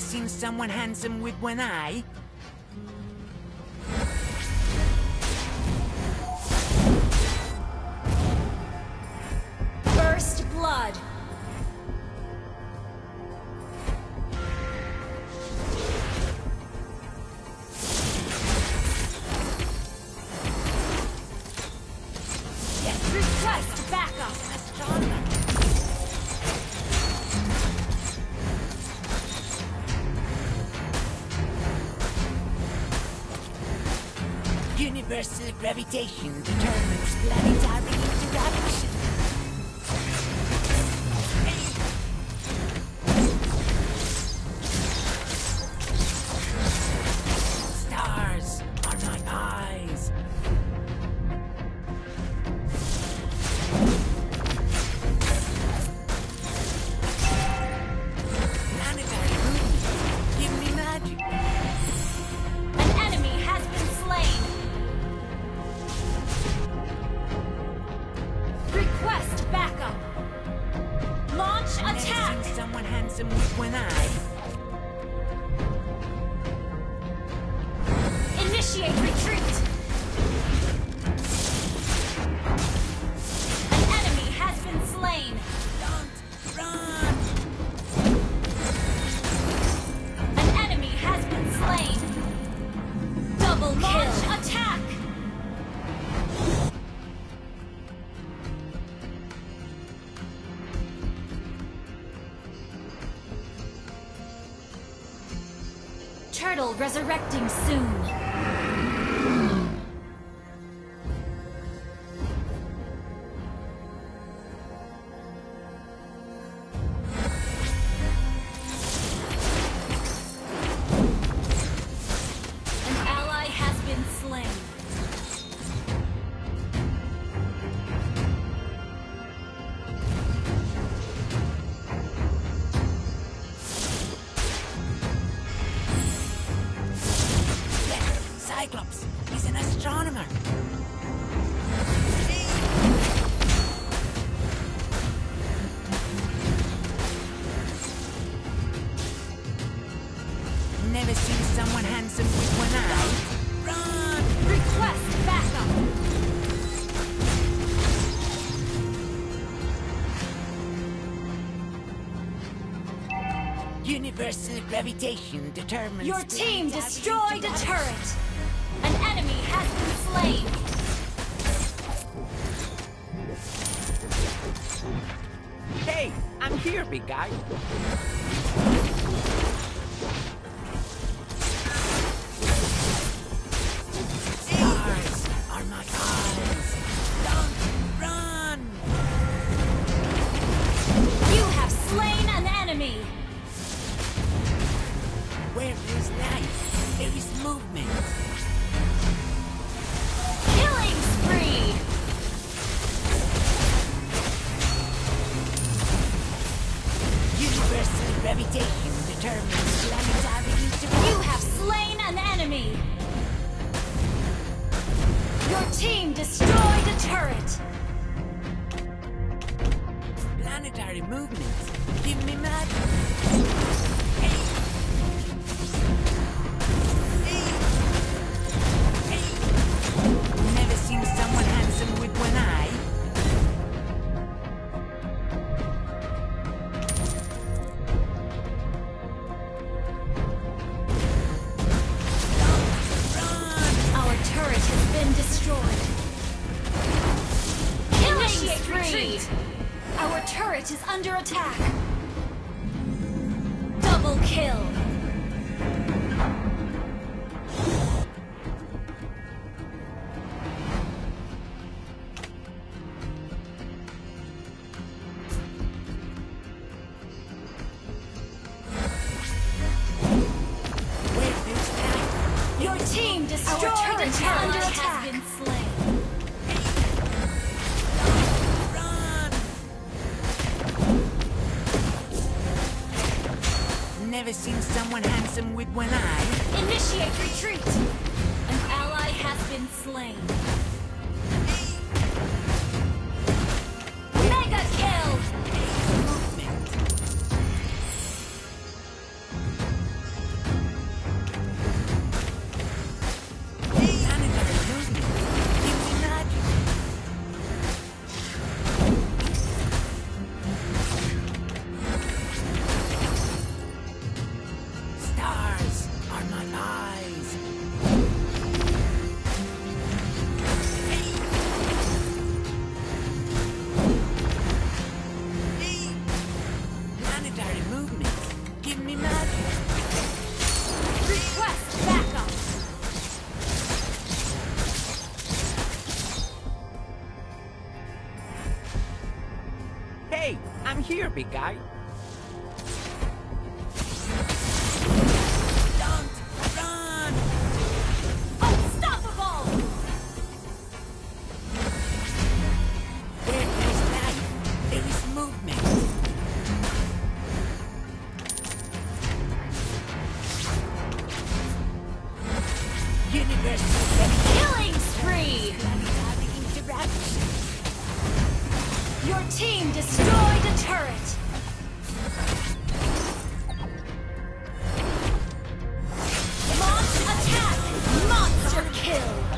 Never seen someone handsome with one eye. Universal gravitation determines planetary interaction. Handsome with one eye. Initiate retreat! Resurrecting soon. Cyclops. He's an astronomer. Never seen someone handsome with one eye. Run! Request backup! Universal gravitation determines. Your team destroyed a turret! Slain! Hey, I'm here, big guy. Stars are my eyes. Don't run! You have slain an enemy! Where there's life, there is movement. Your team destroyed a turret! Planetary movement. Give me magic. attack! never seen someone handsome with one eye. Initiate retreat! An ally has been slain. Hey, I'm here, big guy. kill.